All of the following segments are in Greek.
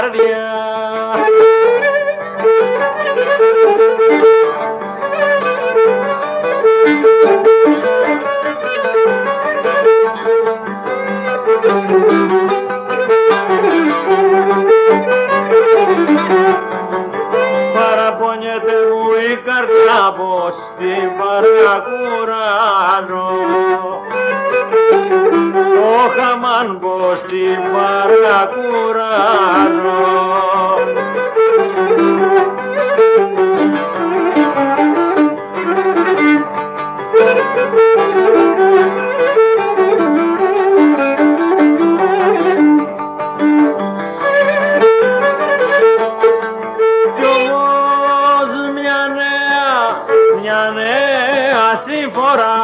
καρδιά. Παραπονιέται μου η καρδιά πως την παρακουράζω το χαμάν πως την παρακουράζω Κι όμως μια νέα, μια νέα συμφορά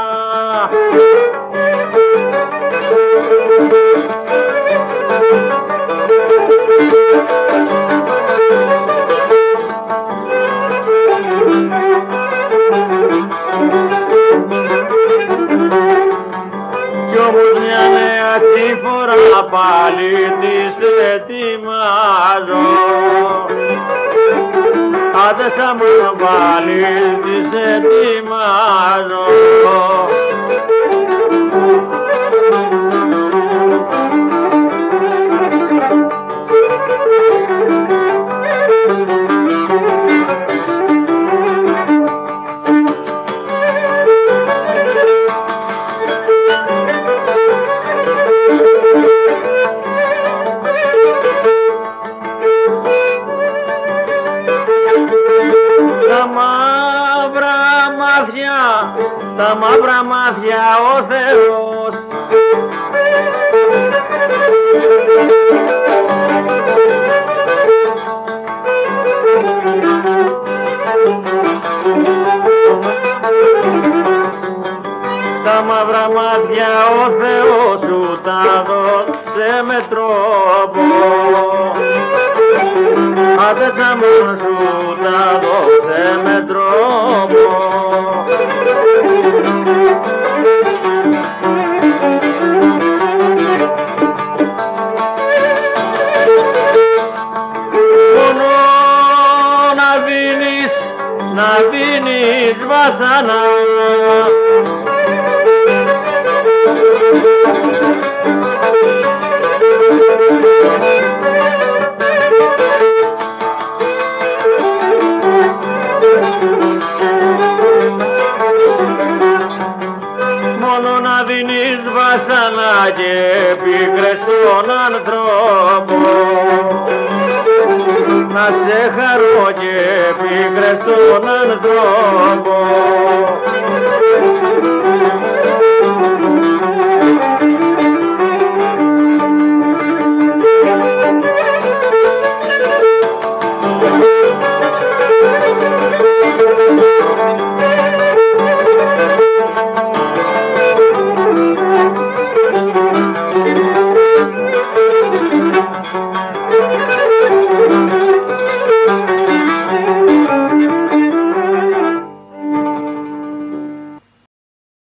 ετοιμάζω Άντε σαν μου πάλι της ετοιμάζω μαύρα μάτια, τα μαύρα μάτια ο Θεός. Τα μαύρα μάτια ο Θεός σου τα δώσε με τρόπο. Άντε σαν μόνος σου να δίνεις βασανά μόνο να δίνεις βασανά και πίκρες στον ανθρώπο να σε χαρώ και πίκρες στον ανθρώπο